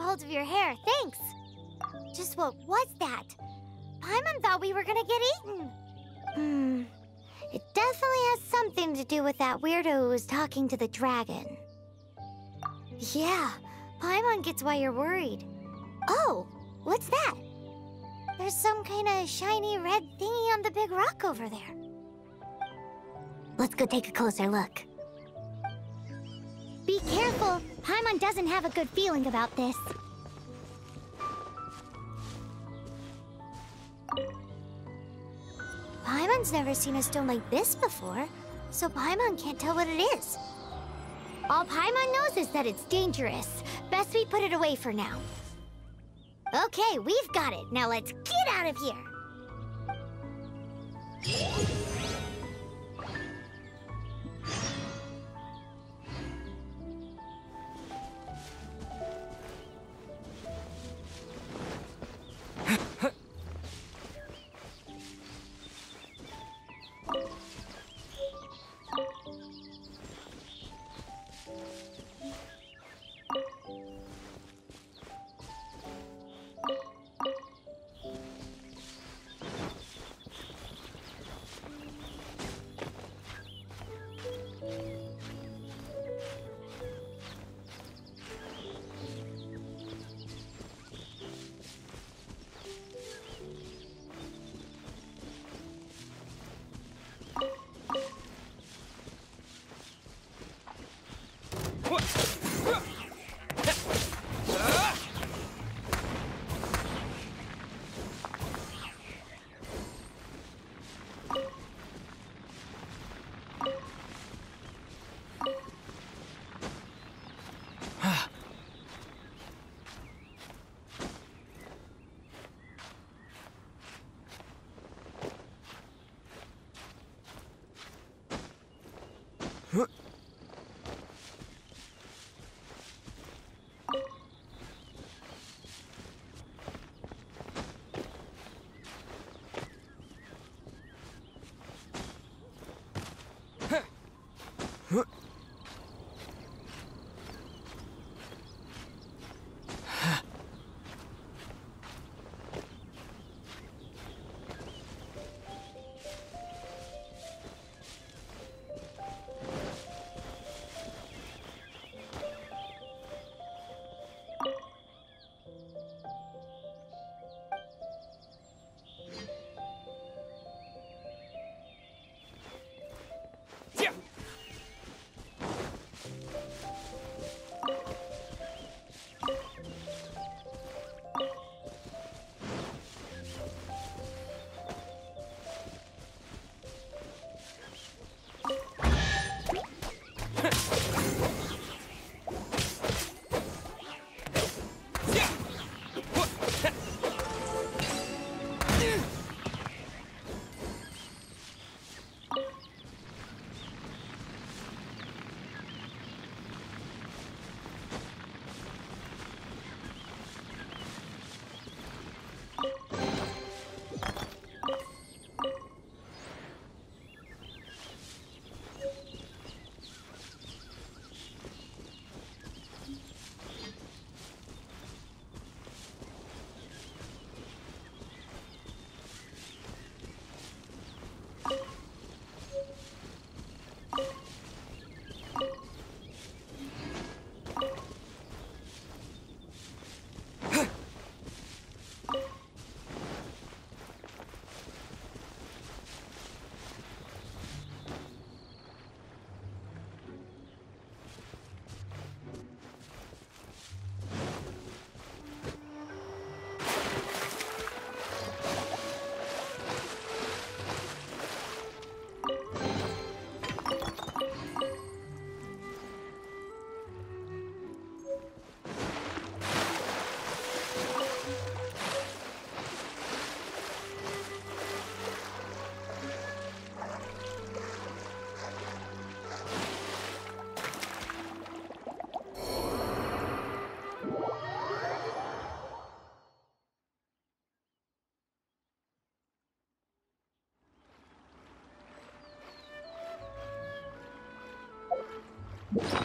hold of your hair. Thanks. Just what was that? Paimon thought we were gonna get eaten. Hmm. It definitely has something to do with that weirdo who was talking to the dragon. Yeah, Paimon gets why you're worried. Oh, what's that? There's some kind of shiny red thingy on the big rock over there. Let's go take a closer look. Be careful! Paimon doesn't have a good feeling about this. Paimon's never seen a stone like this before, so Paimon can't tell what it is. All Paimon knows is that it's dangerous. Best we put it away for now. Okay, we've got it. Now let's get out of here. Yeah. Yeah.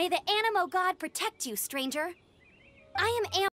May the Anemo God protect you, stranger. I am Am.